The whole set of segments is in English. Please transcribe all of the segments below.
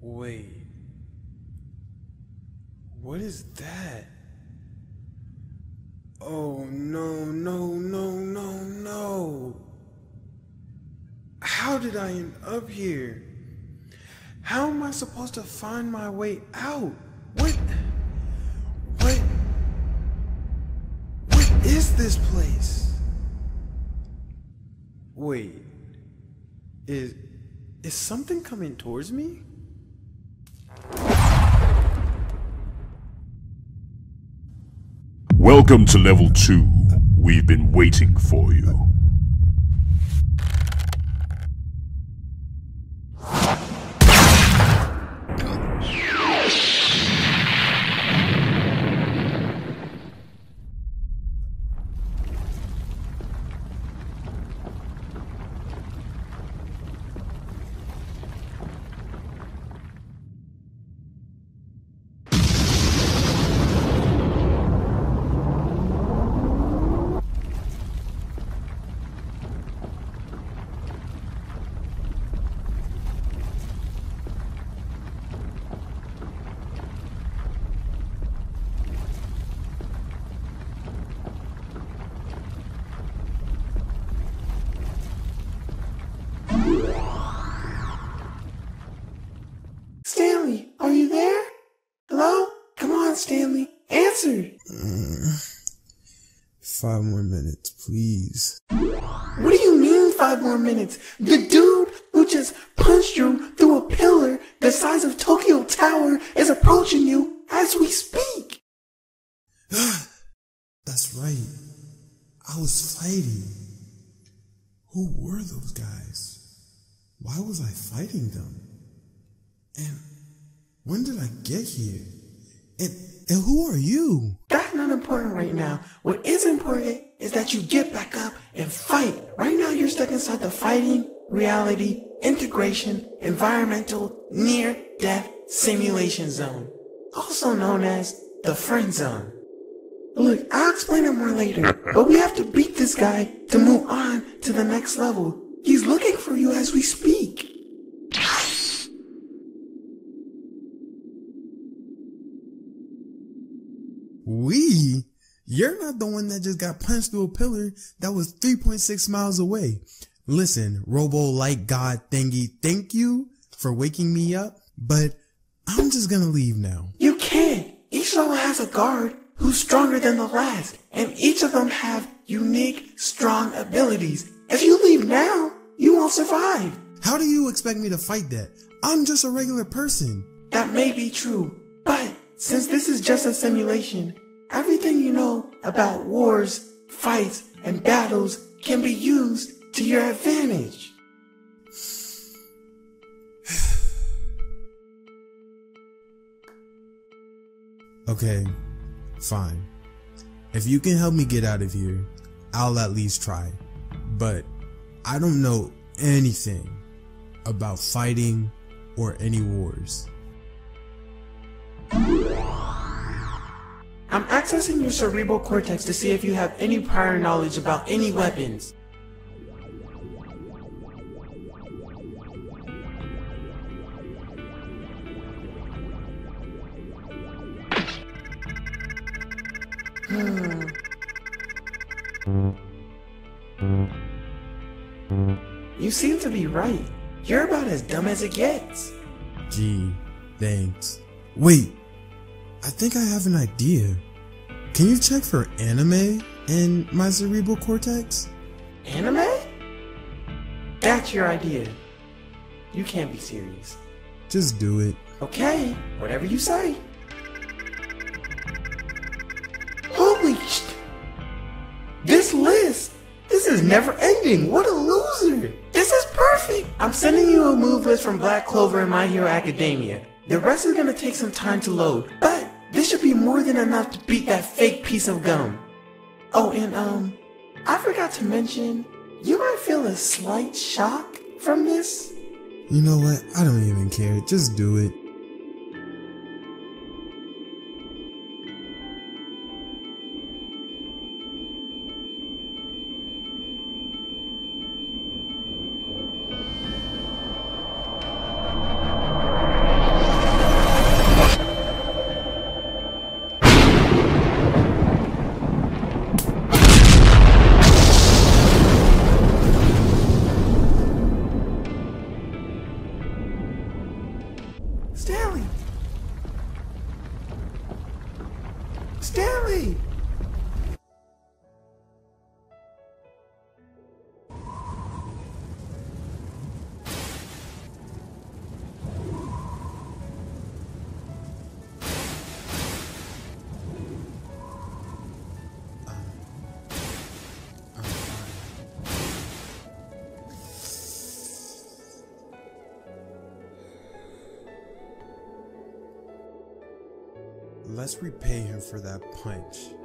Wait. What is that? Oh, no, no, no, no, no. How did I end up here? How am I supposed to find my way out? What? What? What is this place? Wait. Is is something coming towards me? Welcome to level 2. We've been waiting for you. Five more minutes, please. What do you mean five more minutes? The dude who just punched you through a pillar the size of Tokyo Tower is approaching you as we speak. That's right. I was fighting. Who were those guys? Why was I fighting them? And when did I get here? And, and who are you? Not important right now. What is important is that you get back up and fight. Right now you're stuck inside the fighting, reality, integration, environmental, near-death simulation zone. Also known as the friend zone. Look, I'll explain it more later, but we have to beat this guy to move on to the next level. He's looking for you as we speak. We? You're not the one that just got punched through a pillar that was 3.6 miles away. Listen, Robo Light God Thingy, thank you for waking me up, but I'm just gonna leave now. You can't. Each level has a guard who's stronger than the last, and each of them have unique, strong abilities. If you leave now, you won't survive. How do you expect me to fight that? I'm just a regular person. That may be true, since this is just a simulation, everything you know about wars, fights, and battles can be used to your advantage. Okay, fine. If you can help me get out of here, I'll at least try. But I don't know anything about fighting or any wars. Accessing your cerebral cortex to see if you have any prior knowledge about any weapons. You seem to be right. You're about as dumb as it gets. Gee, thanks. Wait, I think I have an idea. Can you check for anime in my cerebral cortex? Anime? That's your idea. You can't be serious. Just do it. Okay, whatever you say. Holy sh! This list! This is never ending! What a loser! This is perfect! I'm sending you a move list from Black Clover and My Hero Academia. The rest is gonna take some time to load, but this should be more than enough to beat that fake piece of gum. Oh, and um, I forgot to mention, you might feel a slight shock from this. You know what? I don't even care. Just do it. Let's repay him for that punch.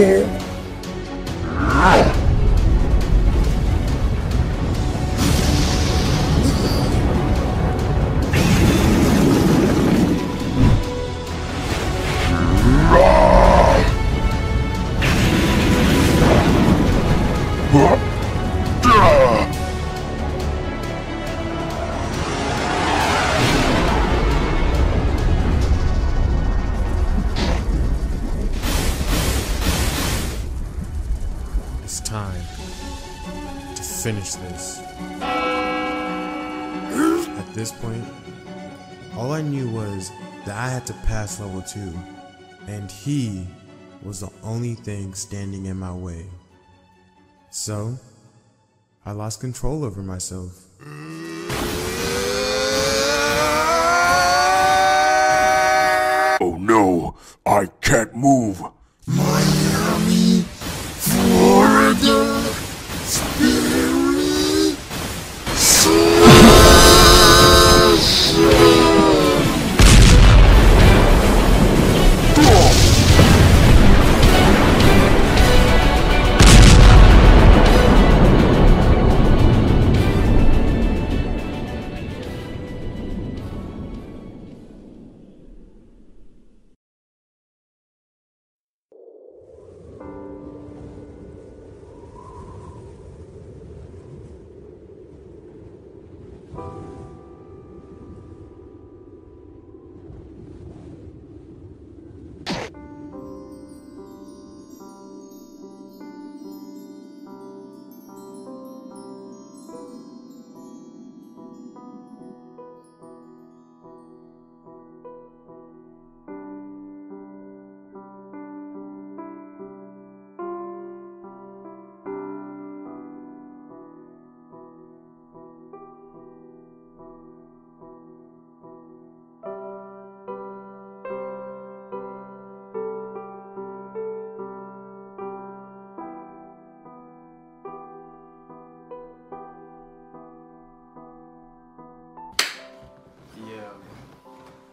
Is finish this. At this point, all I knew was that I had to pass level 2, and he was the only thing standing in my way. So, I lost control over myself. Oh no, I can't move. Miami,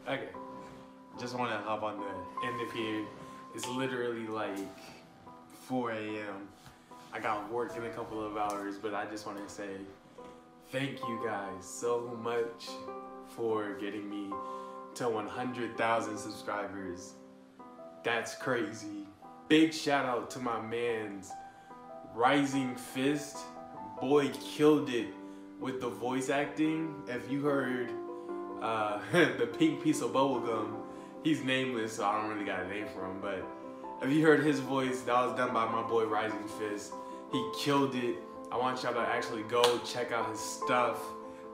Okay. Just want to hop on the end of here. It's literally like 4 a.m. I got work in a couple of hours, but I just want to say thank you guys so much for getting me to 100,000 subscribers. That's crazy. Big shout out to my man's Rising Fist. Boy killed it with the voice acting. If you heard uh, the pink piece of bubblegum, he's nameless, so I don't really got a name for him. But if you heard his voice, that was done by my boy Rising Fist. He killed it. I want y'all to actually go check out his stuff.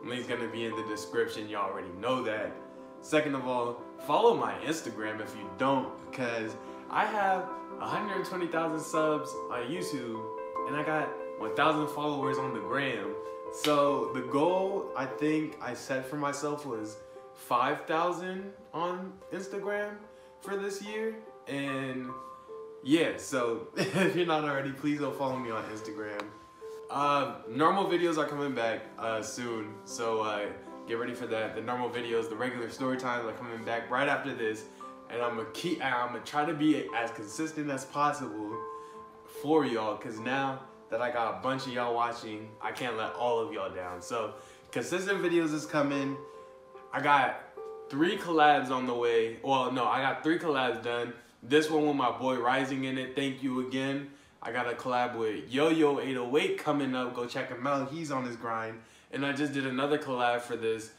Link's gonna be in the description. Y'all already know that. Second of all, follow my Instagram if you don't, because I have 120,000 subs on YouTube, and I got 1,000 followers on the gram. So the goal I think I set for myself was 5,000 on Instagram for this year, and yeah. So if you're not already, please go follow me on Instagram. Uh, normal videos are coming back uh, soon, so uh, get ready for that. The normal videos, the regular story times are coming back right after this, and I'm gonna keep. I'm gonna try to be as consistent as possible for y'all, cause now that I got a bunch of y'all watching, I can't let all of y'all down. So consistent videos is coming. I got three collabs on the way. Well, no, I got three collabs done. This one with my boy Rising in it. Thank you again. I got a collab with Yo Yo 808 coming up. Go check him out. He's on his grind. And I just did another collab for this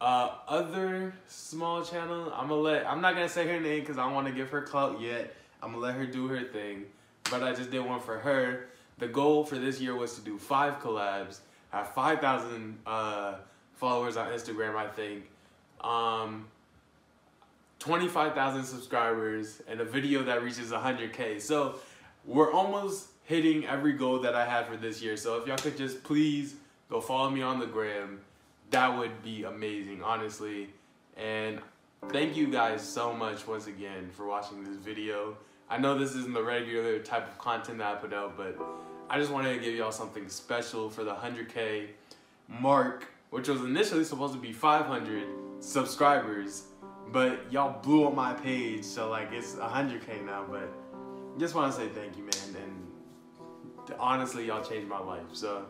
uh, other small channel. I'm gonna let. I'm not gonna say her name because I want to give her clout yet. I'm gonna let her do her thing. But I just did one for her. The goal for this year was to do five collabs. have 5,000 uh, followers on Instagram, I think. Um, 25,000 subscribers and a video that reaches 100k. So we're almost hitting every goal that I had for this year. So if y'all could just please go follow me on the gram, that would be amazing, honestly. And thank you guys so much once again for watching this video. I know this isn't the regular type of content that I put out, but I just wanted to give y'all something special for the 100k mark, which was initially supposed to be 500 subscribers, but y'all blew up my page, so like it's 100k now. But just want to say thank you, man, and honestly, y'all changed my life. So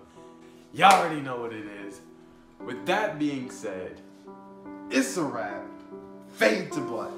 y'all already know what it is. With that being said, it's a wrap. Fade to black.